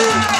Woo!